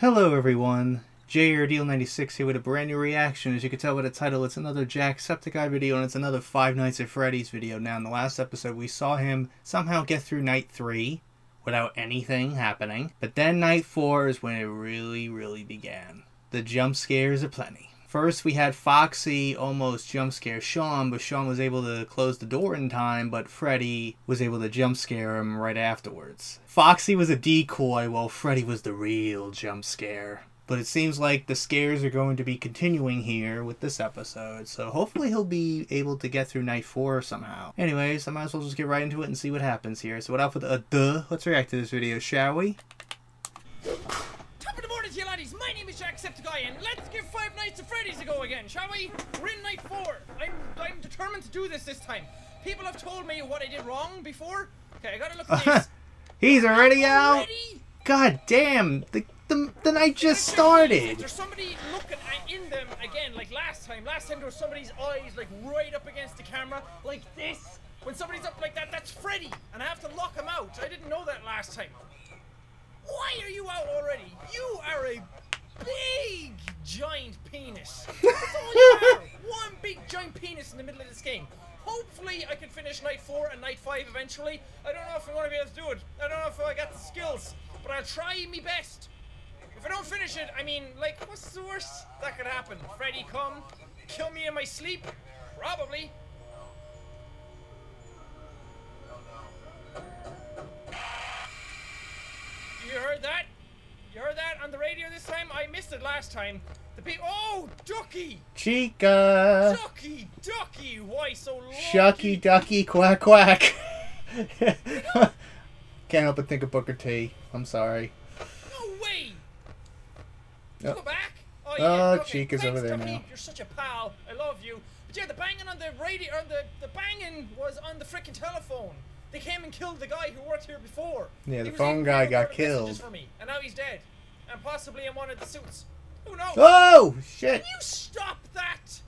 Hello everyone, JRDiehl96 here with a brand new reaction. As you can tell by the title, it's another Jacksepticeye video and it's another Five Nights at Freddy's video. Now in the last episode we saw him somehow get through night 3 without anything happening. But then night 4 is when it really, really began. The jump scares aplenty. First, we had Foxy almost jump scare Sean, but Sean was able to close the door in time, but Freddy was able to jump scare him right afterwards. Foxy was a decoy, while Freddy was the real jump scare. But it seems like the scares are going to be continuing here with this episode, so hopefully he'll be able to get through night four somehow. Anyways, I might as well just get right into it and see what happens here. So without further ado, let's react to this video, shall we? You laddies, my name is Jacksepticeye and let's give Five Nights at Freddy's a go again, shall we? We're in night four. I'm, I'm determined to do this this time. People have told me what I did wrong before. Okay, I gotta look at uh, this. He's already out? God damn, the, the, the night just started. There's somebody looking in them again, like last time. Last time there was somebody's eyes like right up against the camera, like this. When somebody's up like that, that's Freddy, and I have to lock him out. I didn't know that last time. Why are you out already? You are a big giant penis. That's all you are. One big giant penis in the middle of this game. Hopefully I can finish night four and night five eventually. I don't know if I'm to be able to do it. I don't know if I got the skills, but I'll try my best. If I don't finish it, I mean, like, what's the worst that could happen? Freddy come, kill me in my sleep? Probably. You heard that? You heard that on the radio this time? I missed it last time. The people. Oh, Ducky! Chica! Ducky, Ducky! Why so long? Shucky, Ducky, quack, quack. Can't help but think of Booker T. I'm sorry. No way! Yep. Go back? Oh, yeah. Oh, okay. Chica's Thanks, over there Ducky. now. You're such a pal. I love you. But yeah, the banging on the radio, or the, the banging was on the freaking telephone. They came and killed the guy who worked here before. Yeah, the phone guy got killed. For me, and now he's dead. And possibly in one of the suits. Who knows? Oh, shit. Can you stop that?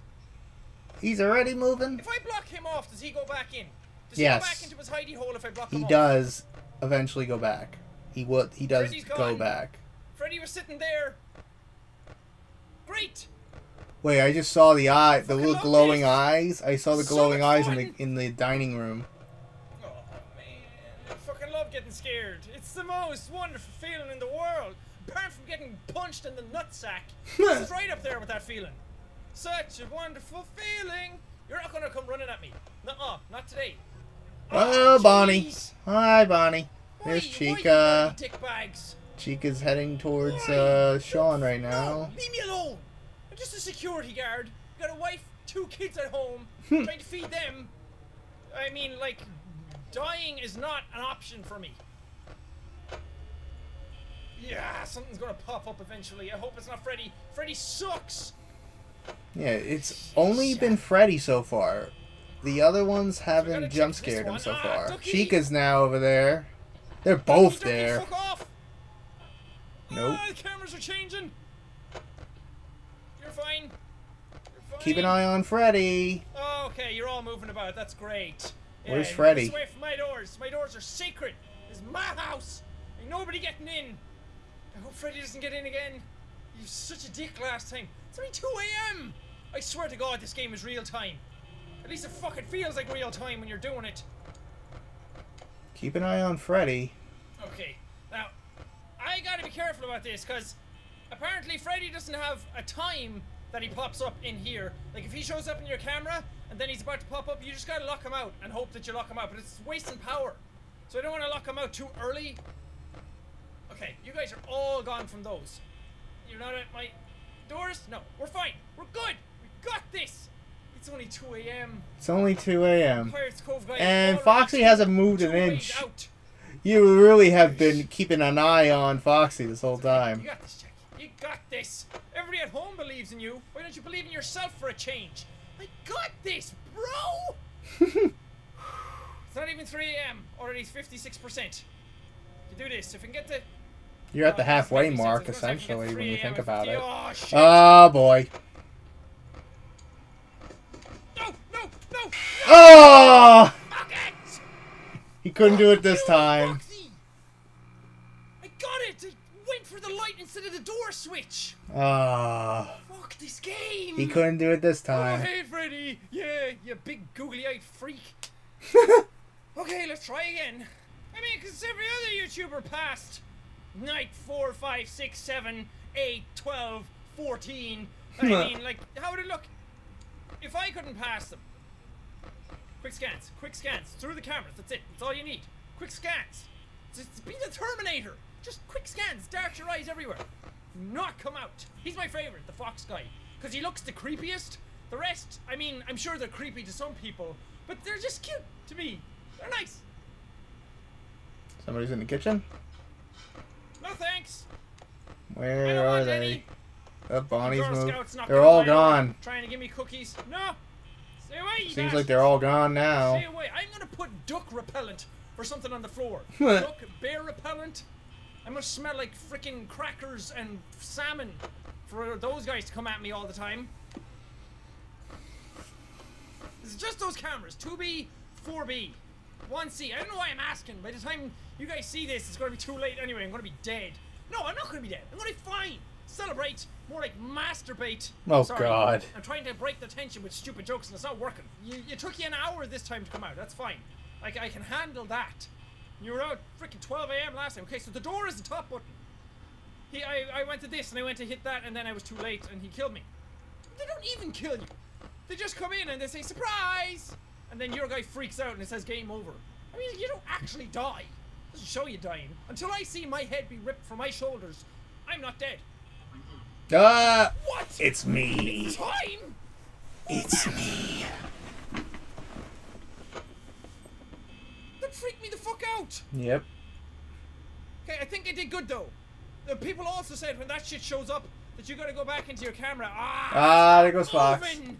He's already moving? If I block him off, does he go back in? Does yes. he go back into his hidey hole if I block he him off? He does eventually go back. He would. He does go back. Freddy was sitting there. Great. Wait, I just saw the eye, the little glowing this. eyes. I saw the glowing so eyes in the in the dining room getting scared. It's the most wonderful feeling in the world. Apart from getting punched in the nutsack. it's right up there with that feeling. Such a wonderful feeling. You're not gonna come running at me. Nuh-uh, not today. Oh, oh Bonnie. Hi, Bonnie. There's Chica. Chica's heading towards uh, Sean right now. No, leave me alone. I'm just a security guard. Got a wife, two kids at home. trying to feed them. I mean, like, Dying is not an option for me. Yeah, something's gonna pop up eventually. I hope it's not Freddy. Freddy sucks! Yeah, it's only been Freddy so far. The other ones haven't jump scared him so ah, far. Ducky. Chica's now over there. They're both Ducky, there. Nope. Ah, the cameras are changing. You're fine. You're fine. Keep an eye on Freddy. Oh, okay, you're all moving about. That's great. Where's yeah, Freddy? away from my doors. My doors are secret. This is my house. Ain't nobody getting in. I hope Freddy doesn't get in again. You such a dick last time. It's only 2 a.m. I swear to God, this game is real time. At least it fucking feels like real time when you're doing it. Keep an eye on Freddy. Okay. Now, I gotta be careful about this, because apparently Freddy doesn't have a time that he pops up in here. Like, if he shows up in your camera, and then he's about to pop up, you just gotta lock him out and hope that you lock him out. But it's wasting power. So I don't want to lock him out too early. Okay, you guys are all gone from those. You're not at my doors? No, we're fine. We're good. We got this. It's only 2 a.m. It's only 2 a.m. And Foxy hasn't moved an inch. Out. You really have been keeping an eye on Foxy this whole time. You got this, Jackie. You got this. Everybody at home believes in you. Why don't you believe in yourself for a change? I got this, bro! it's not even 3 a.m. Already 56%. You do this. If we can get to... You're at the oh, halfway mark, essentially, when you think about it. Oh, oh, boy. No, no, no! Oh! He couldn't do it this time. I got it! I went for the light instead of the door switch. Ah, Fuck this game. he couldn't do it this time. Oh, time. hey, Freddy. Yeah, you big googly-eyed freak. okay, let's try again. I mean, because every other YouTuber passed night 4, 5, 6, 7, 8, 12, 14. I mean, like, how would it look if I couldn't pass them? Quick scans, quick scans through the cameras. That's it. That's all you need. Quick scans. Just be the Terminator. Just quick scans. Dart your eyes everywhere. Not come out. He's my favorite, the Fox guy, because he looks the creepiest. The rest, I mean, I'm sure they're creepy to some people, but they're just cute to me. They're nice. Somebody's in the kitchen. No thanks. Where are they? any. Oh, Bonnie's Girl moved. They're all gone. Trying to give me cookies. No. Stay away. you Seems like they're all gone now. Stay away. I'm gonna put duck repellent or something on the floor. duck bear repellent. I must smell like freaking crackers and salmon for those guys to come at me all the time. It's just those cameras. 2B, 4B, 1C. I don't know why I'm asking. By the time you guys see this, it's gonna be too late anyway. I'm gonna be dead. No, I'm not gonna be dead. I'm gonna be fine. Celebrate. More like masturbate. Oh, Sorry. God. I'm trying to break the tension with stupid jokes and it's not working. You, you took you an hour this time to come out. That's fine. Like I can handle that. You were out freaking 12 a.m. last time. Okay, so the door is the top button. He, I, I went to this and I went to hit that and then I was too late and he killed me. They don't even kill you. They just come in and they say surprise, and then your guy freaks out and it says game over. I mean, you don't actually die. It doesn't show you dying until I see my head be ripped from my shoulders. I'm not dead. Ah, What? it's me. time. It's me. Freaked me the fuck out. Yep. Okay, I think I did good though. The people also said when that shit shows up that you gotta go back into your camera. Ah, Ah, there goes it's Fox. moving.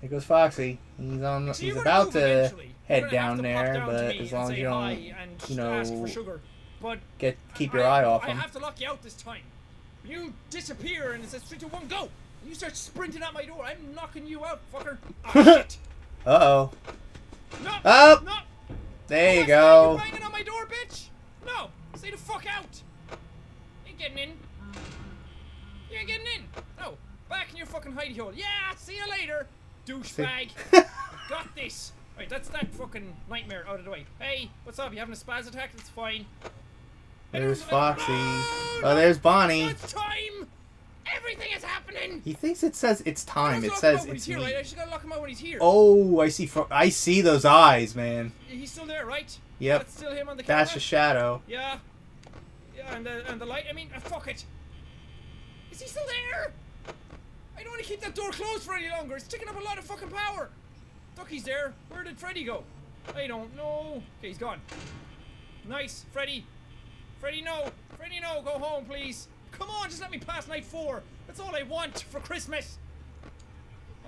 There goes Foxy. He's on. So he's about to eventually. Head down to there, down but as long as you don't, you ask for know, sugar. But get keep your I, eye off I him. have to lock you out this time. You disappear and it says three, two, one, go. And you start sprinting at my door. I'm knocking you out, fucker. Oh shit. Uh oh. No. Up. No. There you go. Banging on my door, bitch. No. Stay the fuck out. You ain't getting in. You ain't getting in. No. Back in your fucking hidey hole. Yeah. See you later, douchebag. Got this. Right, that's that fucking nightmare out of the way. Hey, what's up? You having a spaz attack? That's fine. There's Foxy. Oh, there's Bonnie. It's time! Everything is happening! He thinks it says it's time. It says it's he's here, right? I just gotta lock him out when he's here. Oh, I see. I see those eyes, man. He's still there, right? Yep. That's still him on the camera. That's a shadow. Yeah. Yeah, and the and the light. I mean, uh, fuck it. Is he still there? I don't want to keep that door closed for any longer. It's taking up a lot of fucking power. Ducky's there. Where did Freddy go? I don't know. Okay, he's gone. Nice, Freddy. Freddy, no. Freddy, no. Go home, please. Come on, just let me pass night four. That's all I want for Christmas.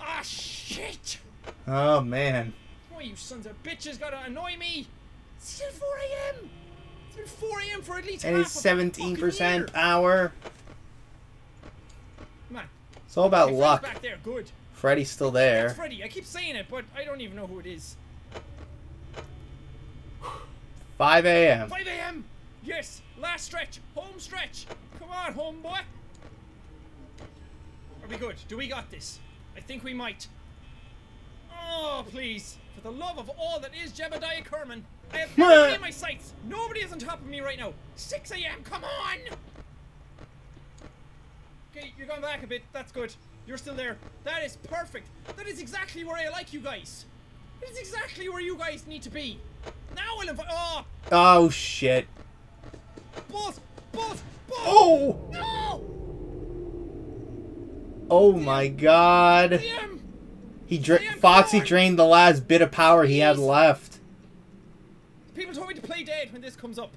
Ah, shit. Oh man. Oh, you sons of bitches gotta annoy me. It's still 4 a.m. It's been 4 a.m. for at least And half it's of the seventeen fucking percent year. power. Come on. It's all about luck. back there. Good. Freddy's still there. Freddy. I keep saying it, but I don't even know who it is. 5 a.m. 5 a.m. Yes. Last stretch. Home stretch. Come on, homeboy. Are we good? Do we got this? I think we might. Oh, please. For the love of all that is Jebediah Kerman, I have nobody in my sights. Nobody is on top of me right now. 6 a.m. Come on. Okay, you're going back a bit. That's good. You're still there. That is perfect. That is exactly where I like you guys. That is exactly where you guys need to be. Now I'll invite. Oh, ah! Oh shit. both, both, both. Oh. No! Oh my god. Damn! He dra- Damn, Foxy Lord. drained the last bit of power he had left. People told me to play dead when this comes up.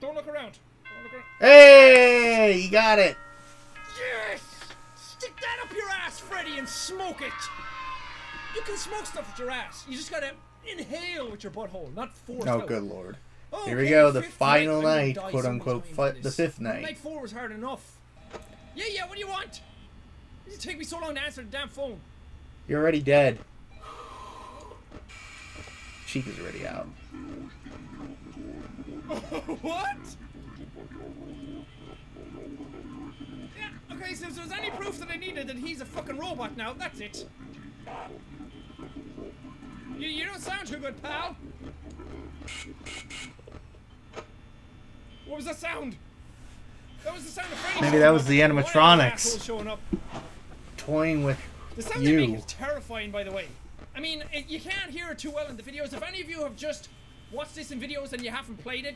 Don't look around. Don't look around. Hey, you got it. Yes! Stick that up your ass, Freddy, and smoke it. You can smoke stuff with your ass. You just gotta inhale with your butthole, not force Oh, out. good lord. Oh, Here we okay, go, the final I'm night, quote unquote, times fi- in the fifth night. Night four was hard enough. Yeah, yeah. What do you want? It did take me so long to answer the damn phone. You're already dead. Cheek is already out. what? Yeah, okay, so if there's any proof that I needed that he's a fucking robot now, that's it. You, you don't sound too good, pal. What was that sound? That was the sound of Freddy. Maybe that was the animatronics. showing up. Toying with The sound they make is terrifying, by the way. I mean, it, you can't hear it too well in the videos. If any of you have just watched this in videos and you haven't played it,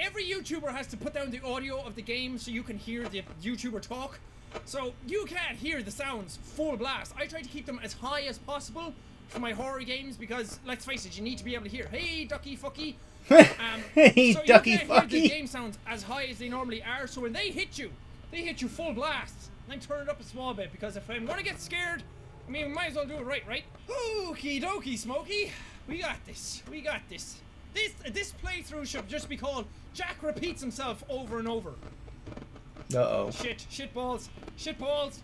every YouTuber has to put down the audio of the game so you can hear the YouTuber talk. So you can't hear the sounds full blast. I try to keep them as high as possible for my horror games because, let's face it, you need to be able to hear, hey, ducky fucky. Um, Hey, so ducky you can't hear the game sounds as high as they normally are. So when they hit you, they hit you full blast. And I'm turning it up a small bit because if I'm gonna get scared, I mean, we might as well do it right, right? Okie dokie, Smokey. We got this. We got this. This this playthrough should just be called Jack repeats himself over and over. Uh oh. Shit, shit balls, shit balls.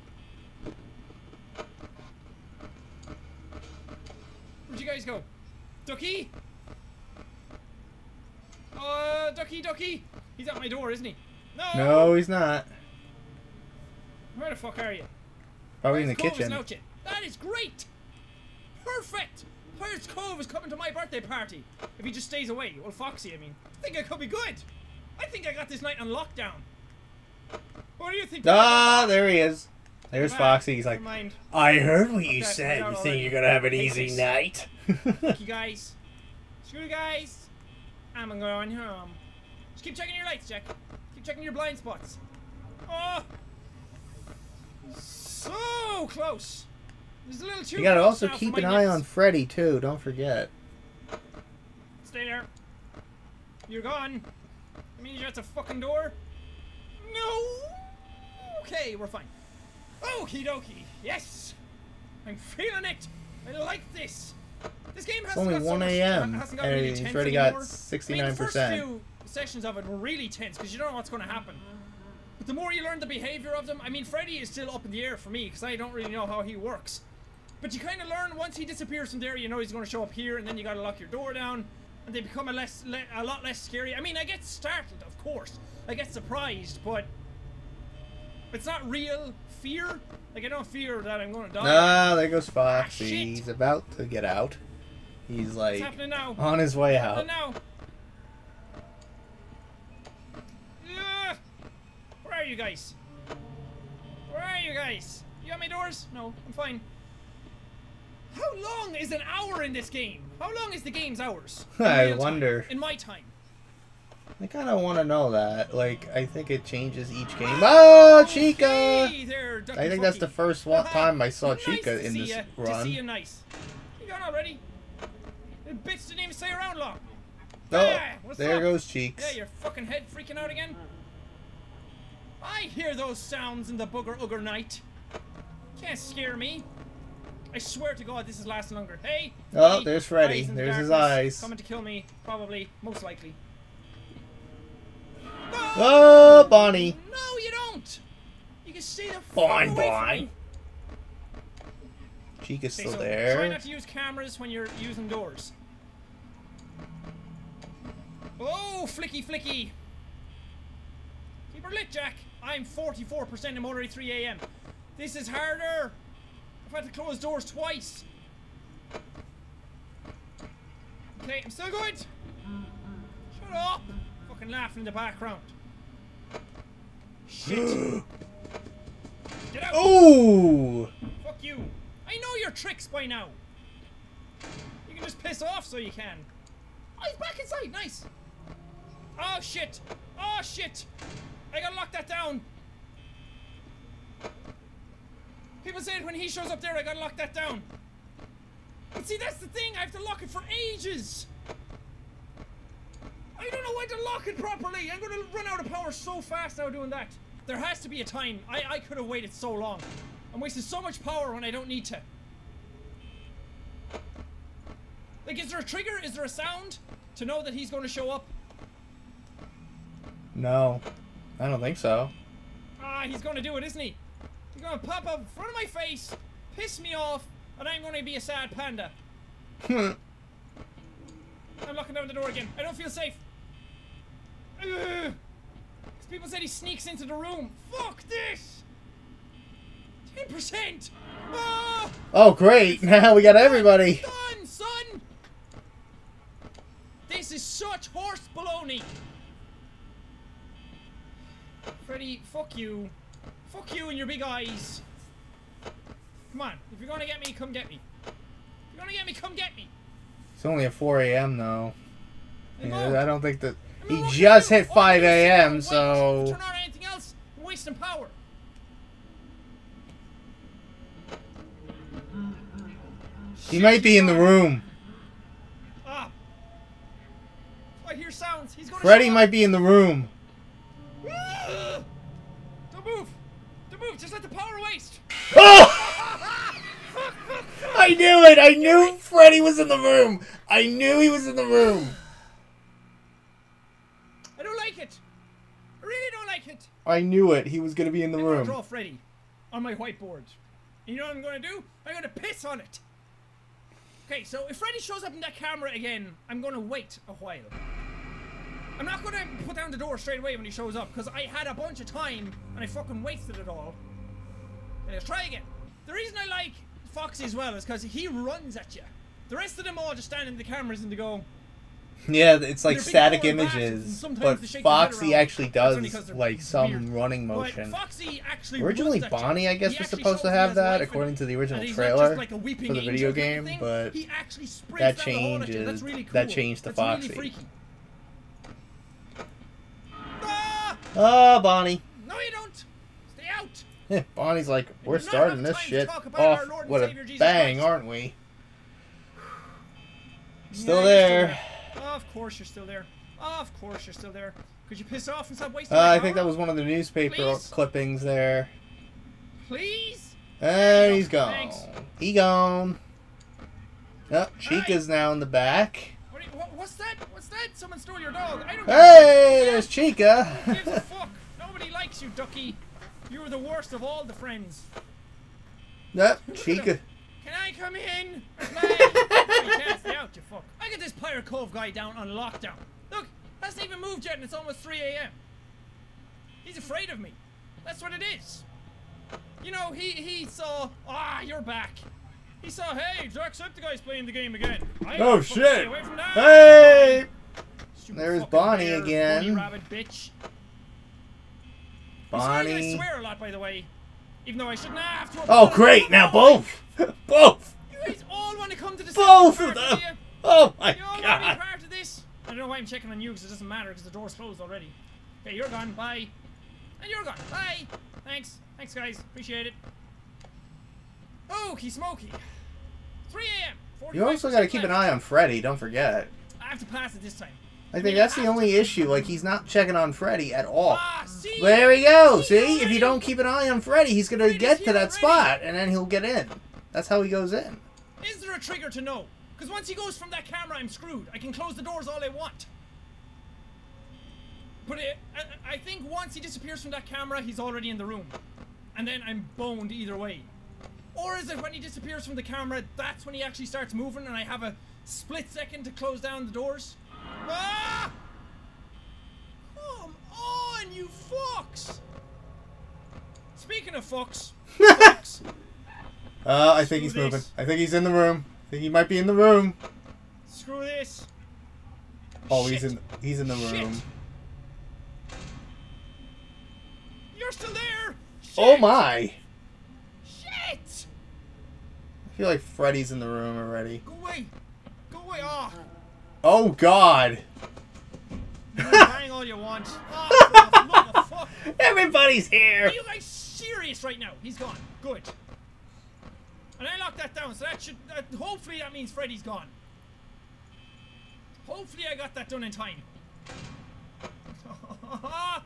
Where'd you guys go? Ducky? Uh, Ducky, Ducky. He's at my door, isn't he? No. No, he's not. Where the fuck are you? Probably in the Cove kitchen. That is great. Perfect. Pirates Cove is coming to my birthday party. If he just stays away. Well, Foxy, I mean. I think I could be good. I think I got this night on lockdown. What do you think? Ah, there he is. There's Foxy. He's like, mind. I heard what you Okay, said. You think you're gonna have an easy night? Fuck you guys. Screw you guys. I'm going home. Just keep checking your lights, Jack. Keep checking your blind spots. Oh! So close. There's a little too you gotta also keep an eye nips. on Freddy too. Don't forget. Stay there. You're gone. That means you're at the fucking door. No. Okay, we're fine. Okie dokie. Yes. I'm feeling it. I like this. This game has It's only 1 a.m. Really and tense Freddy anymore. got I mean, the first few sessions of it were really tense because you don't know what's going to happen. But the more you learn the behavior of them, I mean, Freddy is still up in the air for me because I don't really know how he works. But you kind of learn once he disappears from there, you know he's going to show up here, and then you got to lock your door down, and they become a less, le- a lot less scary. I mean, I get startled, of course, I get surprised, but it's not real fear. Like I don't fear that I'm going to die. Ah, there goes Foxy. Ah. He's about to get out. He's like now? on his way What's out. now? Ugh. Where are you guys? Where are you guys? You got my doors? No, I'm fine. How long is an hour in this game? How long is the game's hours? I real time? wonder. In my time. I kind of want to know that. Like, I think it changes each game. Oh, Chica! Hey there, I think that's the first one time I saw Nice Chica in this ya. To run. see you nice. You gone already? The bitch didn't even stay around long. Oh, Yeah, what's there up? goes Cheeks. Yeah, your fucking head freaking out again? I hear those sounds in the booger ooger night. Can't scare me. I swear to God, this is lasting longer. Hey! Oh, hey, there's Freddy. in the There's his eyes. Coming to kill me, probably, most likely. Oh, Bonnie. No, you don't! You can stay the fuck Boing, away from boing. me. Chica's Okay, still so Try not to use cameras when you're using doors. Oh, flicky flicky. Keep her lit, Jack. I'm 44% in Motor 3 AM. This is harder. I've had to close doors twice. Okay, I'm still going. Shut up. Fucking laughing in the background. Shit. Get out. Ooh! Fuck you. I know your tricks by now. You can just piss off so you can. Oh, he's back inside. Nice. Oh, shit. Oh, shit. I gotta lock that down. People said when he shows up there, I gotta lock that down. But see, that's the thing. I have to lock it for ages. I don't know when to lock it properly. I'm gonna run out of power so fast now doing that. There has to be a time. I, I could have waited so long. I'm wasting so much power when I don't need to. Like, is there a trigger? Is there a sound to know that he's going to show up? No. I don't think so. Ah, he's going to do it, isn't he? He's going to pop up in front of my face, piss me off, and I'm going to be a sad panda. I'm locking down the door again. I don't feel safe. Ugh. 'Cause People said he sneaks into the room. Fuck this! 10%! Ah, Oh, great! Now we got everybody. done, son. This is such horse baloney. Freddy, fuck you. Fuck you and your big eyes. Come on, if you're gonna get me, come get me. If you're gonna get me, come get me. It's only at 4 a.m. though. Yeah. I don't think that he just hit 5 you do is sit there a.m. So wasting power. he might be in the room. I hear sounds. He's gonna Freddy might be in the room. Don't move. Don't move. Just let the power waste. Oh! I knew it! I knew Freddy was in the room! I knew he was in the room! I it. I really don't like it. I knew it. He was gonna be in the I'm room. draw Freddy on my whiteboard. You know what I'm gonna do? I'm gonna piss on it. Okay, so if Freddy shows up in that camera again, I'm gonna wait a while. I'm not gonna put down the door straight away when he shows up, because I had a bunch of time and I fucking wasted it all. Okay, let's try again. The reason I like Foxy as well is because he runs at you. The rest of them all just stand in the cameras and they go, Yeah, it's like static boring bastards, and images, but they shake their head Foxy actually That's only 'cause does like some weird. running motion. Foxy actually Originally, runs at you. Bonnie, I guess, was supposed to have that, according to the original trailer like for the video game, thing. but he actually that down the hall at you. That's changes- really cool. that changed to That's Foxy. Really. Ah! Oh, Bonnie. No, you don't. Stay out. Bonnie's like, we're starting this shit off with a bang, aren't we? Still there. Of course you're still there. Of course you're still there. Could you piss off and stop wasting Uh, I think that was one of the newspaper Please? clippings there. Please? And he's gone. Thanks. He gone. Yep, Chica's now in the back. What, you- what, what's that? What's that? Someone stole your dog. I don't Hey, there's Chica. Who gives a fuck? Nobody likes you, Ducky. You're the worst of all the friends. Yep, Chica. Can I come in? Play? you can't stay out, you fuck. I got this Pirate Cove guy down on lockdown. Look, hasn't even moved yet and it's almost 3 a.m. He's afraid of me. That's what it is. You know, he, he saw, ah, you're back. He saw, hey, Jacksepticeye's playing the game again. I Oh, gotta fucking stay shit. away from that. Hey! Stupid There's Bonnie bear, again. Bunny rabbit bitch. I'm I swear a lot, by the way. Even though I shouldn't have to. Oh, great! Now both, both, You guys all want to come to the both of part, them. Do you? Oh my You all want to be god! part of this? I don't know why I'm checking on you because it doesn't matter because the door's closed already. Okay, you're gone. Bye. And you're gone. Bye. Thanks. Thanks, guys. Appreciate it. Okie smoky. 3 a.m. You also got to keep an eye on Freddy. Don't forget. I have to pass it this time. I think that's the only issue. Like he's not checking on Freddy at all. Ah, see? There we go. See See, if you don't keep an eye on Freddy, he's gonna Freddy's get to that already. spot, and then he'll get in. That's how he goes in. Is there a trigger to know? Because once he goes from that camera, I'm screwed. I can close the doors all I want. But it, I, I think once he disappears from that camera, he's already in the room. And then I'm boned either way. Or is it when he disappears from the camera, that's when he actually starts moving and I have a split second to close down the doors? Ah! Come on, you fucks! Speaking of fucks, fucks, Uh, I think he's moving. I think he's in the room. I think he might be in the room. screw this. Oh, he's in. He's in the Shit. room. You're still there! Oh my! Shit! I feel like Freddy's in the room already. Go away! Go away! Ah! Oh God! Bang all you want. For the love of fuck! Everybody's here. Are you guys serious right now? He's gone. Good. And I locked that down, so that should. That, hopefully, that means Freddy's gone. Hopefully, I got that done in time.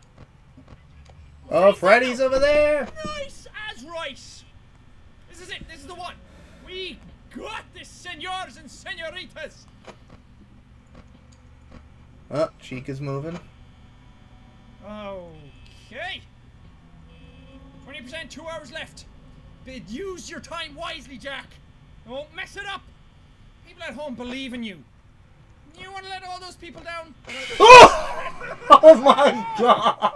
Oh, Freddy's over there. Nice as rice. This is it. This is the one. We got this, senors and senoritas. Oh, cheek is moving. Okay. 20%, two hours left. Use your time wisely, Jack. Don't mess it up. People at home believe in you. You want to let all those people down? Oh! oh my God!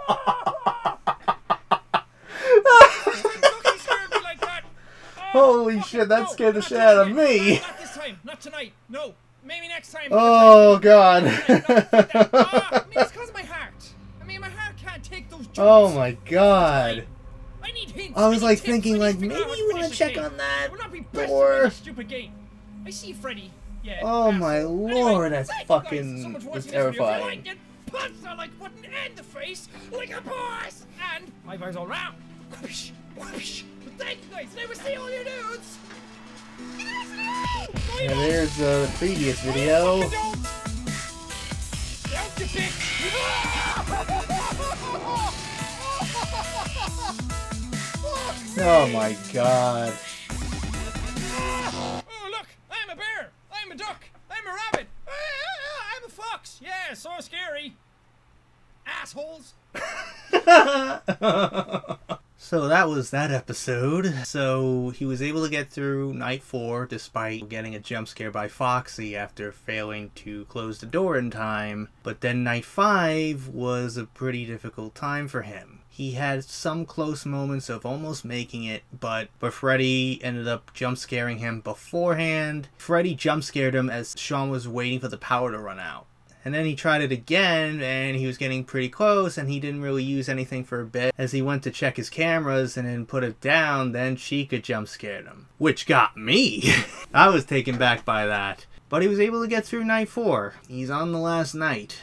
When Ducky scared me like that, Holy shit, that no, scared the shit out of me. Not, not this time. Not tonight. No. Maybe next time. Oh god. Ah, I mean, it's because of my heart. I mean, my heart can't take those jumps. oh my god. I need hints. I was like thinking like maybe you want to check on that I will not be bested door. stupid game. I see Freddy. Yeah. Oh my lord, that's thank you guys fucking- so much watching this video. If you terrifying. punch the like button and the face like a boss. And high fives all around. Whoosh, whoosh. Thank you guys. And I will see all you dudes. Yeah, there's uh, the previous video. Oh my god. Oh, look! I'm a bear! I'm a duck! I'm a rabbit! Ah, I'm a fox! Yeah, so scary! Assholes! so that was that episode. So he was able to get through night four despite getting a jump scare by Foxy after failing to close the door in time. But then night five was a pretty difficult time for him. He had some close moments of almost making it, but but Freddy ended up jump scaring him beforehand. Freddy jump scared him as Sean was waiting for the power to run out. And then he tried it again, and he was getting pretty close, and he didn't really use anything for a bit. As he went to check his cameras and then put it down, then Chica jump scared him. Which got me! I was taken back by that. But he was able to get through night four. He's on the last night.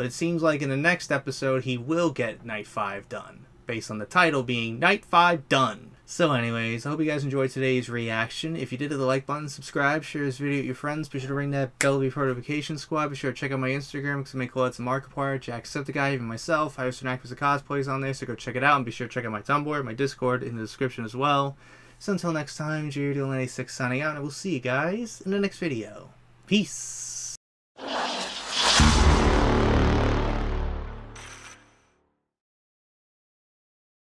But it seems like in the next episode, he will get night five done. Based on the title being Night 5 Done. So anyways, I hope you guys enjoyed today's reaction. If you did, hit the like button, subscribe, share this video with your friends. Be sure to ring that bell to be part of notification squad. Be sure to check out my Instagram because I make collabs with Markiplier, Jacksepticeye, even myself. I also act as a cosplays on there, so go check it out. And be sure to check out my Tumblr, my Discord in the description as well. So until next time, Diehl 96 signing out, and I will see you guys in the next video. Peace!